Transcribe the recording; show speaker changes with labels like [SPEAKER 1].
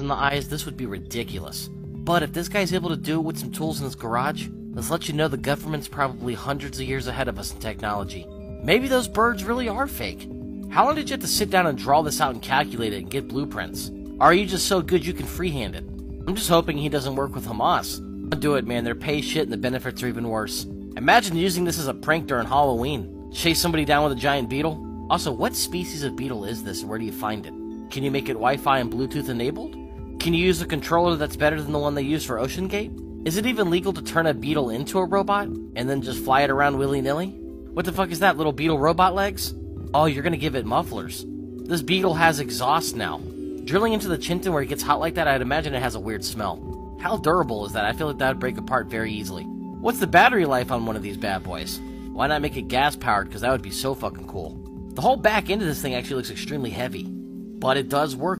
[SPEAKER 1] in the eyes, this would be ridiculous. But if this guy's able to do it with some tools in his garage, let's let you know the government's probably hundreds of years ahead of us in technology. Maybe those birds really are fake. How long did you have to sit down and draw this out and calculate it and get blueprints? Or are you just so good you can freehand it? I'm just hoping he doesn't work with Hamas. Don't do it, man. Their pay shit and the benefits are even worse. Imagine using this as a prank during Halloween. Chase somebody down with a giant beetle. Also, what species of beetle is this and where do you find it? Can you make it Wi Fi and Bluetooth enabled? Can you use a controller that's better than the one they use for Ocean Gate? Is it even legal to turn a beetle into a robot and then just fly it around willy nilly? What the fuck is that, little beetle robot legs? Oh, you're gonna give it mufflers. This beetle has exhaust now. Drilling into the chitin where it gets hot like that, I'd imagine it has a weird smell. How durable is that? I feel like that would break apart very easily. What's the battery life on one of these bad boys? Why not make it gas powered? Because that would be so fucking cool. The whole back end of this thing actually looks extremely heavy, but it does work